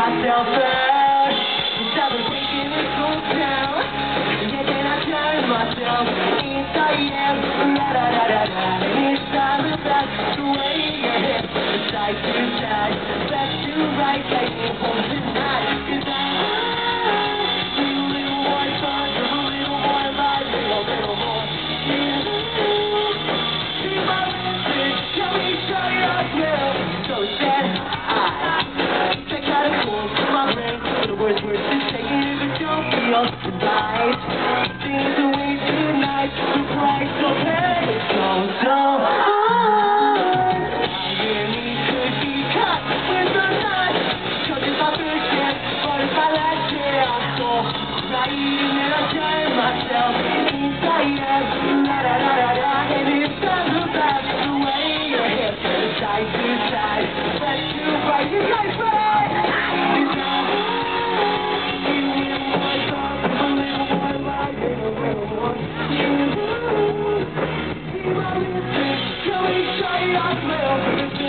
myself out. Stop breaking this whole town. Yeah, then I turn myself inside out. Feel right. Things are way too nice, the price of pay so, so. Yeah, me could be cut with the knife. 'Cause it's my first chance, but it's my last chance. So, right, and then I turn myself inside and it's time to pass away. Your head turns side to side, left to right. You guys smell